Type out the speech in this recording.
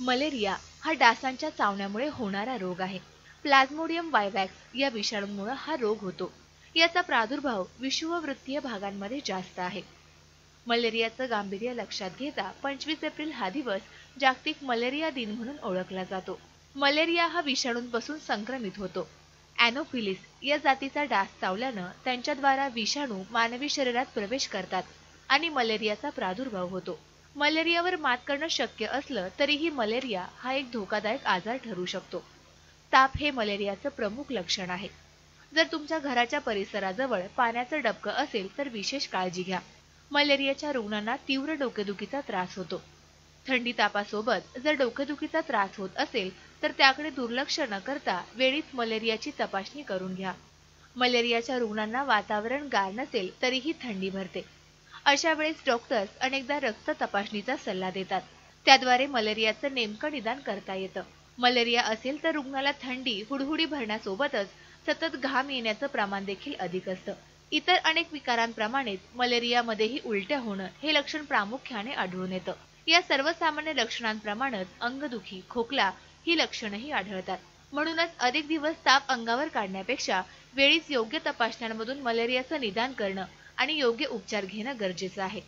Malaria हा डासांच्या चावण्यामुळे होणारा रोग आहे. प्लाझ्मोडियम वायवॅक्स या विषाणूमुळे हा रोग होतो. याचा प्रादुर्भाव विषुववृत्तीय भागांमध्ये जास्त आहे. मलेरियाचं गांभीर्य लक्षात घेता पंचवीस एप्रिल हा दिवस जागतिक मलेरिया दिन म्हणून ओळखला जातो. मलेरिया हा विषाणूंपासून संक्रमित होतो. अॅनोफिलिस या जातीचा डास चावल्यानं त्यांच्याद्वारा विषाणू मानवी शरीरात प्रवेश करतात आणि मलेरियाचा प्रादुर्भाव होतो. मलेरियावर मात करणं शक्य असलं तरीही मलेरिया हा एक धोकादायक आजार ठरू शकतो. ताप हे मलेरियाचं प्रमुख लक्षण आहे. जर तुमच्या घराच्या परिसराजवळ पाण्याचं डबकं असेल तर विशेष काळजी घ्या. मलेरियाच्या रुग्णांना तीव्र डोकेदुखीचा त्रास होतो. थंडी तापासोबत जर डोकेदुखीचा त्रास होत असेल तर त्याकडे दुर्लक्ष न करता वेळीच मलेरियाची तपासणी करून घ्या. मलेरियाच्या रुग्णांना वातावरण गार नसेल तरीही थंडी भरते. अशा वेळेस डॉक्टर्स अनेकदा रक्त तपासणीचा सल्ला देतात. त्याद्वारे मलेरियाचं नेमकं निदान करता येतं. मलेरिया असेल तर रुग्णाला थंडी हुडहुडी भरण्यासोबतच सतत घाम येण्याचं प्रमाण देखील अधिक असतं. इतर अनेक विकारांप्रमाणेच मलेरियामध्येही उलट्या होणं हे लक्षण प्रामुख्याने आढळून येतं. या सर्वसामान्य लक्षणांप्रमाणेच अंगदुखी खोकला ही लक्षणंही आढळतात. म्हणूनच अधिक दिवस ताप अंगावर काढण्यापेक्षा वेळीच योग्य तपासण्यांमधून मलेरियाचं निदान करणं आणि योग्य उपचार घेणं गरजेचं आहे.